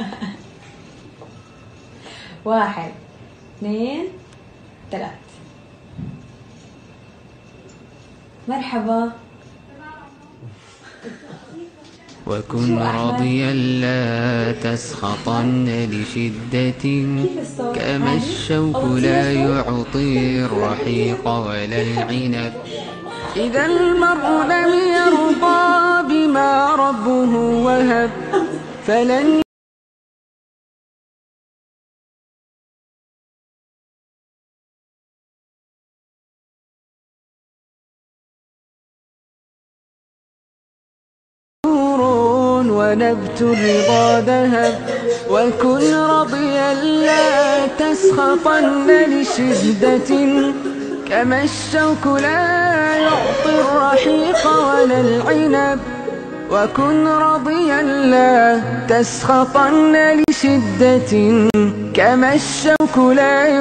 واحد اثنين ثلاث. مرحبا. وكن راضيا لا تسخطن لشدة. كما الشوك لا يعطي الرحيق ولا العنب. إذا المرء لم يرضى بما ربه وهب فلن ونبت الرضا ذهب وكن رضيا لا تسخطن لشدة. كما الشوك لا يعطي الرحيق ولا العنب وكن رضيا لا تسخطن لشدة. كما الشوك لا